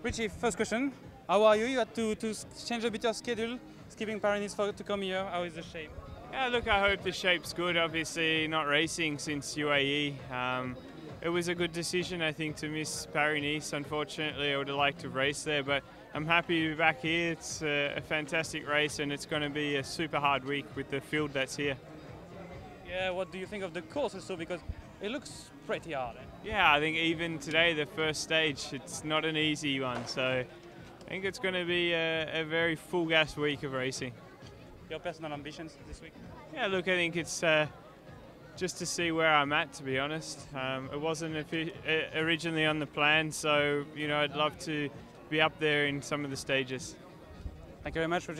Richie, first question. How are you? You had to, to change a bit your schedule, skipping Paris for to come here. How is the shape? Yeah, look, I hope the shape's good. Obviously, not racing since UAE. Um, it was a good decision, I think, to miss Paris Nice. Unfortunately, I would have liked to race there, but I'm happy to be back here. It's a, a fantastic race, and it's going to be a super hard week with the field that's here. Yeah, what do you think of the course also? Because it looks pretty hard. Eh? Yeah, I think even today, the first stage, it's not an easy one. So I think it's going to be a, a very full gas week of racing. Your personal ambitions this week? Yeah, look, I think it's uh, just to see where I'm at, to be honest. Um, it wasn't originally on the plan, so you know I'd love to be up there in some of the stages. Thank you very much, Richie.